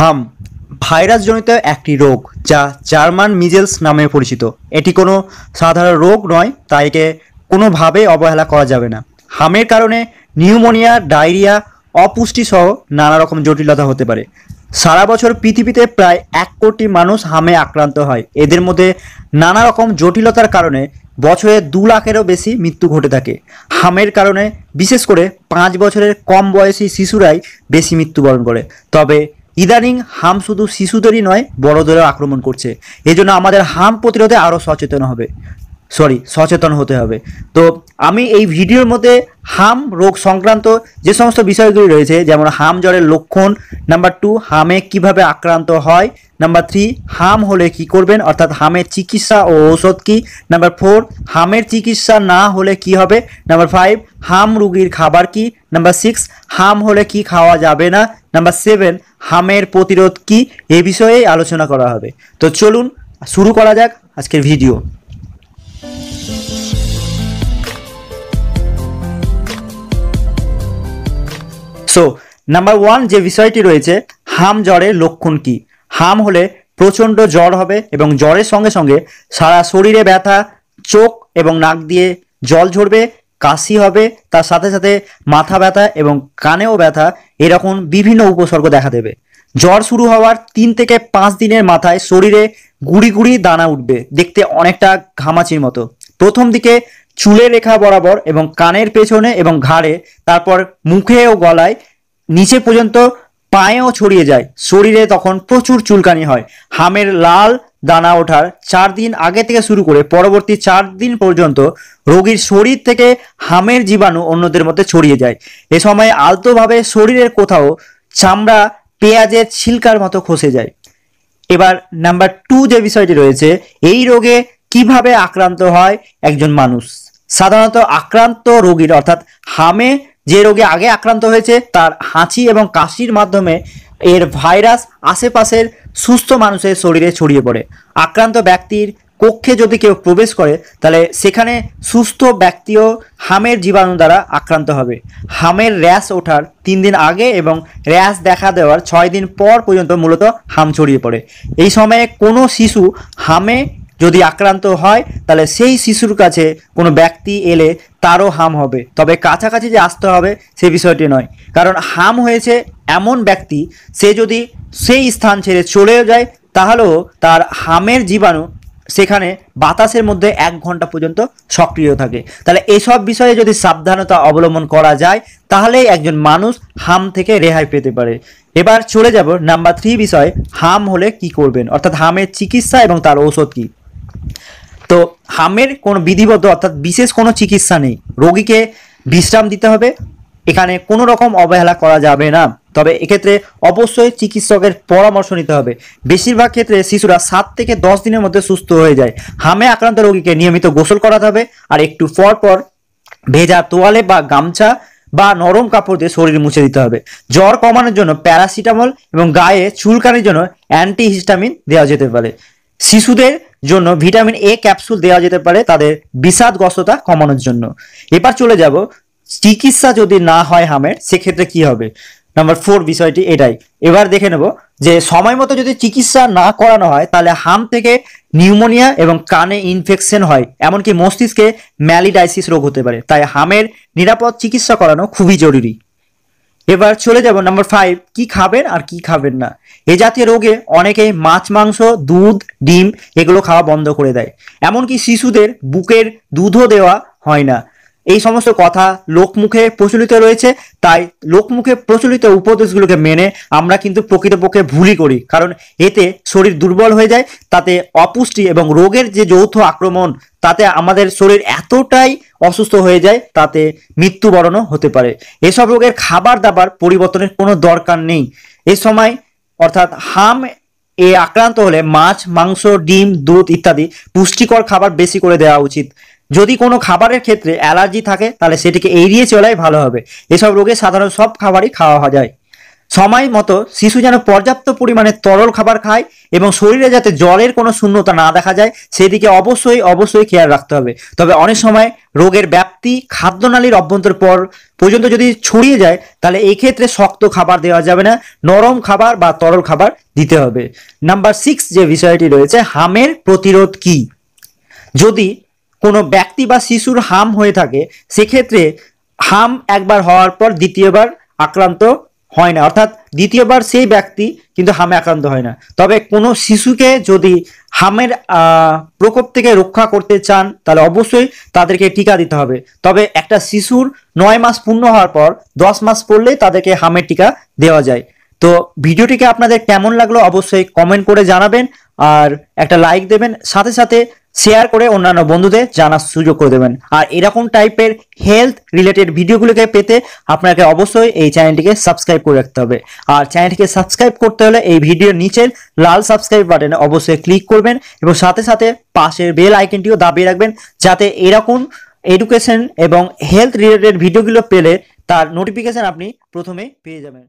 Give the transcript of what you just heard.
হাম, ভাইরাসজনিত একটি রোগ যা জার্মান মিজেলস নামে পরিচিত। এটি কোনো সাধারণ রোগ নয়, তাই একে কোনোভাবে অবহেলা করা যাবে না। হামের কারণে নিউমোনিয়া, ডায়রিয়া, অপুষ্টি সহ নানা রকম জটিলতা হতে পারে। সারা বছর পৃথিবীতে প্রায় এক কোটি মানুষ হামে আক্রান্ত হয়। এদের মধ্যে নানা রকম জটিলতার কারণে বছরে দু লাখেরও বেশি মৃত্যু ঘটে থাকে। হামের কারণে বিশেষ করে পাঁচ বছরের কম বয়সী শিশুরাই বেশি মৃত্যুবরণ করে। তবে ইদানিং হাম শুধু শিশুদেরই নয়, বড়দেরও আক্রমণ করছে। এজন্য আমাদের হাম প্রতিরোধে আরও সচেতন হবে। সরি, সচেতন হতে হবে। তো আমি এই ভিডিওর মধ্যে হাম রোগ সংক্রান্ত যে সমস্ত বিষয়গুলি রয়েছে, যেমন হাম জ্বরের লক্ষণ নাম্বার টু হামে কীভাবে আক্রান্ত হয় নাম্বার থ্রি হাম হলে কি করবেন, অর্থাৎ হামের চিকিৎসা ও ঔষধ কি নাম্বার ফোর হামের চিকিৎসা না হলে কি হবে নাম্বার ফাইভ হাম রুগীর খাবার কি নাম্বার সিক্স হাম হলে কি খাওয়া যাবে না নাম্বার সেভেন হামের প্রতিরোধ কি, এ বিষয়ে আলোচনা করা হবে। তো চলুন, শুরু করা যাক আজকের ভিডিও। সো নাম্বার ওয়ান যে বিষয়টি রয়েছে, হাম জ্বরের লক্ষণ কি? হাম হলে প্রচণ্ড জ্বর হবে এবং জ্বরের সঙ্গে সঙ্গে সারা শরীরে ব্যথা, চোখ এবং নাক দিয়ে জল ঝরবে, কাশি হবে, তার সাথে সাথে মাথা ব্যথা এবং কানেও ব্যথা এরকম বিভিন্ন উপসর্গ দেখা দেবে। জ্বর শুরু হওয়ার তিন থেকে পাঁচ দিনের মাথায় শরীরে গুড়ি গুড়ি দানা উঠবে, দেখতে অনেকটা ঘামাচির মতো। প্রথম দিকে চুলের রেখা বরাবর এবং কানের পেছনে এবং ঘাড়ে, তারপর মুখে ও গলায়, নিচে পর্যন্ত পায়েও ছড়িয়ে যায়। শরীরে তখন প্রচুর চুলকানি হয়। হামের লাল দানা ওঠার চার দিন আগে থেকে শুরু করে পরবর্তী চার দিন পর্যন্ত রোগীর শরীর থেকে হামের জীবাণু অন্যদের মধ্যে ছড়িয়ে যায়। এ সময় আলতোভাবে শরীরের কোথাও চামড়া, পেঁয়াজের ছিলকার মতো খসে যায়। এবার নাম্বার টু যে বিষয়টি রয়েছে, এই রোগে কীভাবে আক্রান্ত হয় একজন মানুষ? সাধারণত আক্রান্ত রোগীর, অর্থাৎ হামে যে রোগে আগে আক্রান্ত হয়েছে, তার হাঁচি এবং কাশির মাধ্যমে এর ভাইরাস আশেপাশের সুস্থ মানুষের শরীরে ছড়িয়ে পড়ে। আক্রান্ত ব্যক্তির কক্ষে যদি কেউ প্রবেশ করে, তাহলে সেখানে সুস্থ ব্যক্তিও হামের জীবাণু দ্বারা আক্রান্ত হবে। হামের র্যাশ ওঠার তিন দিন আগে এবং র্যাশ দেখা দেওয়ার ছয় দিন পর পর্যন্ত মূলত হাম ছড়িয়ে পড়ে। এই সময়ে কোনো শিশু হামে যদি আক্রান্ত হয়, তাহলে সেই শিশুর কাছে কোনো ব্যক্তি এলে তারও হাম হবে। তবে কাছাকাছি যে আসতে হবে, সে বিষয়টি নয়। কারণ হাম হয়েছে এমন ব্যক্তি, সে যদি সেই স্থান ছেড়ে চলেও যায়, তাহলেও তার হামের জীবাণু সেখানে বাতাসের মধ্যে এক ঘণ্টা পর্যন্ত সক্রিয় থাকে। তাহলে এসব বিষয়ে যদি সাবধানতা অবলম্বন করা যায়, তাহলেই একজন মানুষ হাম থেকে রেহাই পেতে পারে। এবার চলে যাব নাম্বার থ্রি বিষয়, হাম হলে কি করবেন? অর্থাৎ হামের চিকিৎসা এবং তার ঔষধ কী? তো হামের কোনো বিধিবদ্ধ অর্থাৎ বিশেষ কোনো চিকিৎসা নেই। রোগীকে বিশ্রাম দিতে হবে। এখানে কোনো রকম অবহেলা করা যাবে না। তবে এক্ষেত্রে অবশ্যই চিকিৎসকের পরামর্শ নিতে হবে। বেশিরভাগ ক্ষেত্রে শিশুরা সাত থেকে দশ দিনের মধ্যে সুস্থ হয়ে যায়। হামে আক্রান্ত রোগীকে নিয়মিত গোসল করাতে হবে আর একটু পর পর ভেজা তোয়ালে বা গামছা বা নরম কাপড় দিয়ে শরীর মুছে দিতে হবে। জ্বর কমানোর জন্য প্যারাসিটামল এবং গায়ে চুলকানির জন্য অ্যান্টিহিস্টামিন দেওয়া যেতে পারে। শিশুদের জন্য ভিটামিন এ ক্যাপসুল দেওয়া যেতে পারে তাদের বিষাদগ্রস্ততা কমানোর জন্য। এবার চলে যাব, চিকিৎসা যদি না হয় হামের, সেক্ষেত্রে কি হবে? নাম্বার ফোর বিষয়টি এটাই। এবার দেখে নেব যে সময় মতো যদি চিকিৎসা না করানো হয়, তাহলে হাম থেকে নিউমোনিয়া এবং কানে ইনফেকশন হয়, এমনকি মস্তিষ্কে ম্যালিডাইসিস রোগ হতে পারে। তাই হামের নিরাপদ চিকিৎসা করানো খুবই জরুরি। এবার চলে যাব নাম্বার ফাইভ কি খাবেন আর কি খাবেন না? এ জাতীয় রোগে অনেকে মাছ, মাংস, দুধ, ডিম এগুলো খাওয়া বন্ধ করে দেয়। এমনকি শিশুদের বুকের দুধও দেওয়া হয় না। এই সমস্ত কথা লোকমুখে প্রচলিত রয়েছে, তাই লোকমুখে প্রচলিত উপদেশগুলোকে মেনে আমরা কিন্তু প্রকৃতপক্ষে ভুলই করি। কারণ এতে শরীর দুর্বল হয়ে যায়, তাতে অপুষ্টি এবং রোগের যে যৌথ আক্রমণ, তাতে আমাদের শরীর এতটাই অসুস্থ হয়ে যায়, তাতে মৃত্যুবরণও হতে পারে। এসব রোগের খাবার দাবার পরিবর্তনের কোনো দরকার নেই। এ সময় অর্থাৎ হাম এ আক্রান্ত হলে মাছ, মাংস, ডিম, দুধ ইত্যাদি পুষ্টিকর খাবার বেশি করে দেওয়া উচিত। যদি কোনো খাবারের ক্ষেত্রে অ্যালার্জি থাকে, তাহলে সেটিকে এড়িয়ে চলাই ভালো হবে। এসব রোগে সাধারণ সব খাবারই খাওয়া যায়। সময় মতো শিশু যেন পর্যাপ্ত পরিমাণে তরল খাবার খায় এবং শরীরে যাতে জলের কোনো শূন্যতা না দেখা যায়, সেদিকে অবশ্যই অবশ্যই খেয়াল রাখতে হবে। তবে অনেক সময় রোগের ব্যাপ্তি, খাদ্যনালীর অভ্যন্তর পর পর্যন্ত যদি ছড়িয়ে যায়, তাহলে এই ক্ষেত্রে শক্ত খাবার দেওয়া যাবে না। নরম খাবার বা তরল খাবার দিতে হবে। নাম্বার সিক্স যে বিষয়টি রয়েছে, হামের প্রতিরোধ কি? যদি কোনো ব্যক্তি বা শিশুর হাম হয়ে থাকে, সেক্ষেত্রে হাম একবার হওয়ার পর দ্বিতীয়বার আক্রান্ত হয় না। অর্থাৎ দ্বিতীয়বার সেই ব্যক্তি কিন্তু হামে আক্রান্ত হয় না। তবে কোনো শিশুকে যদি হামের প্রকোপ থেকে রক্ষা করতে চান, তাহলে অবশ্যই তাদেরকে টিকা দিতে হবে। তবে একটা শিশুর নয় মাস পূর্ণ হওয়ার পর দশ মাস পড়লেই তাদেরকে হামের টিকা দেওয়া যায়। তো ভিডিওটিকে আপনাদের কেমন লাগল অবশ্যই কমেন্ট করে জানাবেন, আর একটা লাইক দেবেন। সাথে সাথে শেয়ার করে অন্যান্য বন্ধুদের জানার সুযোগ করে দেবেন। আর এরকম টাইপের হেলথ রিলেটেড ভিডিওগুলোকে পেতে আপনাকে অবশ্যই এই চ্যানেলটিকে সাবস্ক্রাইব করে রাখতে হবে। আর চ্যানেলটিকে সাবস্ক্রাইব করতে হলে এই ভিডিওর নিচের লাল সাবস্ক্রাইব বাটনে অবশ্যই ক্লিক করবেন এবং সাথে সাথে পাশের বেল আইকনটিও দাবিয়ে রাখবেন যাতে এরকম এডুকেশন এবং হেলথ রিলেটেড ভিডিওগুলো পেলে তার নোটিফিকেশন আপনি প্রথমে পেয়ে যাবেন।